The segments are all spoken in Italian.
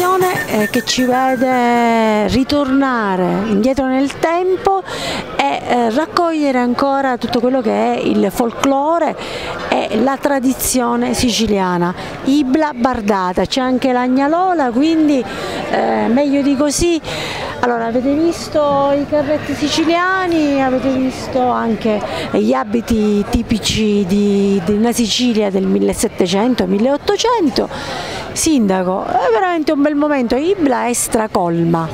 tradizione eh, che ci vede ritornare indietro nel tempo e eh, raccogliere ancora tutto quello che è il folklore e la tradizione siciliana. Ibla Bardata, c'è anche l'Agnalola, quindi eh, meglio di così. Allora, avete visto i carretti siciliani, avete visto anche gli abiti tipici di una Sicilia del 1700-1800. Sindaco, è veramente un bel momento, Ibla è stracolma.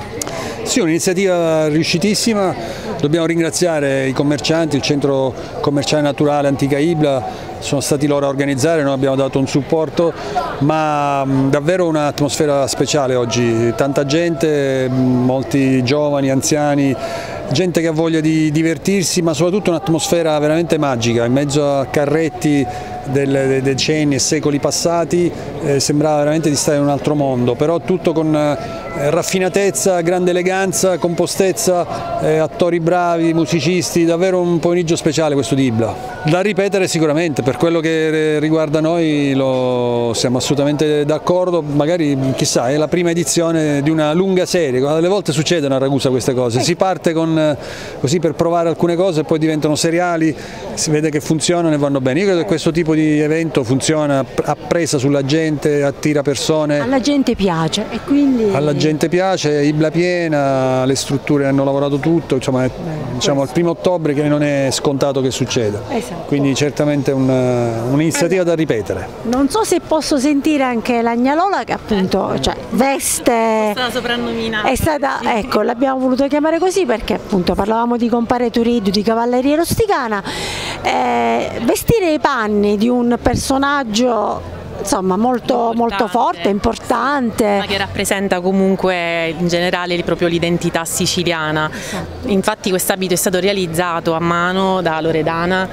Sì, un'iniziativa riuscitissima, dobbiamo ringraziare i commercianti, il centro commerciale naturale Antica Ibla, sono stati loro a organizzare, noi abbiamo dato un supporto, ma davvero un'atmosfera speciale oggi, tanta gente, molti giovani, anziani, gente che ha voglia di divertirsi, ma soprattutto un'atmosfera veramente magica, in mezzo a carretti dei decenni e secoli passati eh, sembrava veramente di stare in un altro mondo, però tutto con eh, raffinatezza, grande eleganza, compostezza, eh, attori bravi, musicisti, davvero un pomeriggio speciale questo di Ibla. Da ripetere sicuramente, per quello che riguarda noi lo siamo assolutamente d'accordo, magari chissà è la prima edizione di una lunga serie, alle volte succedono a Ragusa queste cose, si parte con, così per provare alcune cose e poi diventano seriali, si vede che funzionano e vanno bene. Io credo che questo tipo di evento funziona a presa sulla gente, attira persone. Alla gente piace e quindi... Alla gente piace, Ibla piena, le strutture hanno lavorato tutto, insomma, Beh, diciamo al primo ottobre che non è scontato che succeda. Esatto quindi certamente un'iniziativa un da ripetere. Non so se posso sentire anche l'Agnalola che appunto cioè, veste... È stata soprannominata. È stata, ecco, l'abbiamo voluto chiamare così perché appunto parlavamo di compare Turiddu, di cavalleria rusticana, eh, vestire i panni di un personaggio insomma molto, molto forte, importante. Ma che rappresenta comunque in generale proprio l'identità siciliana. Infatti quest'abito è stato realizzato a mano da Loredana,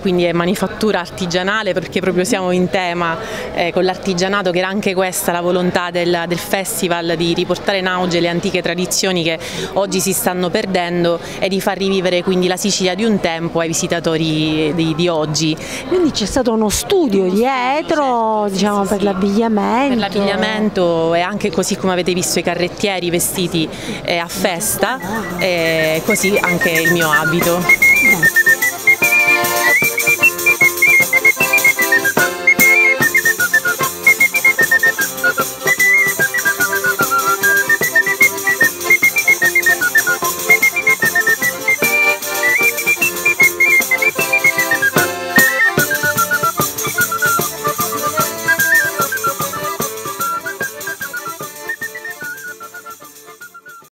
quindi è manifattura artigianale perché proprio siamo in tema eh, con l'artigianato che era anche questa la volontà del, del, festival di riportare in auge le antiche tradizioni che oggi si stanno perdendo e di far rivivere quindi la Sicilia di un tempo ai visitatori di, di oggi. Quindi c'è stato uno studio dietro diciamo, per l'abbigliamento. Per l'abbigliamento e anche così come avete visto i carrettieri vestiti eh, a festa, eh, così anche il mio abito.